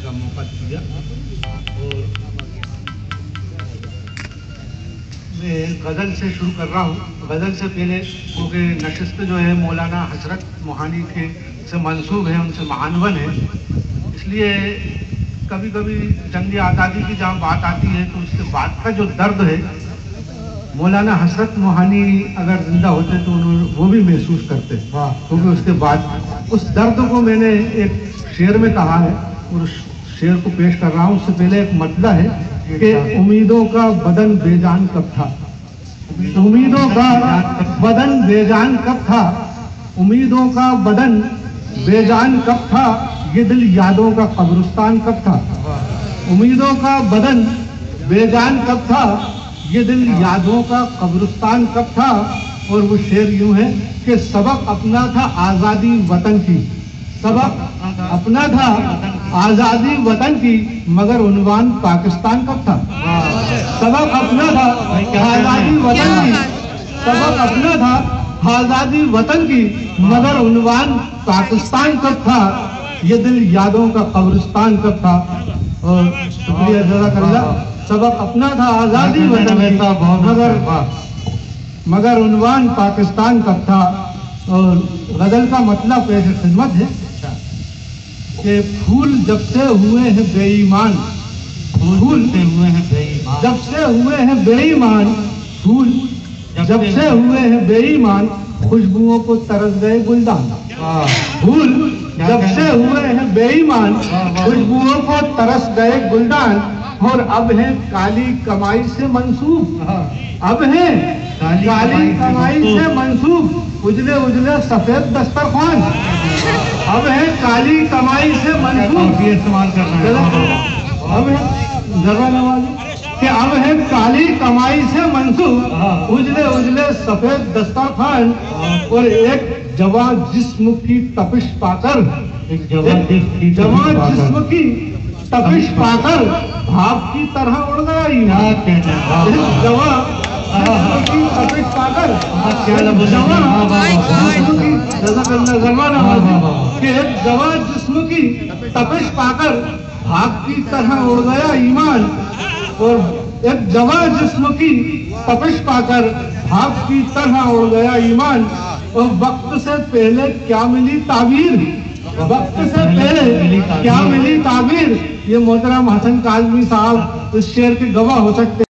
करने का मौका दिया। और मैं गज़ल से शुरू कर रहा हूँ। गज़ल से पहले क्योंकि नशस्त जो है मौलाना हसरत मोहानी के से मंसूब है उनसे महानवन है। इसलिए कभी कभी जंग आज़ादी की जहाँ बात आती है तो उसके बाद का जो दर्द है मौलाना हसरत मोहानी अगर ज़िंदा होते तो उन्होंने वो भी महसूस करते। क्योंकि उसके बाद उस दर्द को मैंने एक शेर में कहा है उस शेर को पेश कर रहा हूँ। उससे पहले एक मतला है कि उम्मीदों का बदन बेजान कब था? उम्मीदों का बदन बेजान कब था? उम्मीदों का बदन बेजान कब था? ये दिल यादों का कब्रिस्तान कब था? उम्मीदों का बदन बेजान कब था? ये दिल यादों का कब्रिस्तान कब था? और वो शेर यूँ है कि सबक अपना था आज़ादी वतन की। सबक अपना था आज़ादी वतन की मगर उनवान पाकिस्तान कब था? सबक अपना था आज़ादी वतन की। सबक अपना था आज़ादी वतन की मगर उनवान पाकिस्तान कब था? ये दिल यादों का कब्रिस्तान कब था? और शुक्रिया जजाकल्ला। सबक अपना था आज़ादी वतन की मगर मगर उनवान पाकिस्तान कब था? और गज़ल का मतलब पैसे खिदमत है। कि फूल जब से हुए हैं बेईमान। फूल से हुए हैं बेईमान। जब से हुए हैं बेईमान। फूल जब से हुए हैं बेईमान। खुशबुओं को तरस गए गुलदान। फूल जब से हुए हैं बेईमान। खुशबुओं को तरस गए गुलदान। और अब है काली कमाई से मंसूब। अब है काली कमाई से मंसूब। उजले उजले सफ़ेद दस्तरखान। अब है काली कमाई से मंसूब इस्तेमाल करना अब है जरा नवाजी। कि अब है काली कमाई से मंसूब उजले उजले सफ़ेद दस्तरखान और एक जवा जिस्म की तपिश पाकर। एक जवा जिस्म की तपिश पाकर। भाप की तरह उड़ गया ईमान जवा जिस्म की तपिश पाकर कि एक जवा जिस्म की तपिश पाकर भाप की तरह उड़ गया, ईमान, और एक जवा जिस्म की तपिश पाकर भाप की तरह उड़ गया, ईमान। और वक्त से पहले क्या मिली ताबीर? वक्त से पहले क्या मिली ताबीर? ये मोहतरम हसन काजमी साहब इस शेर के गवाह हो सकते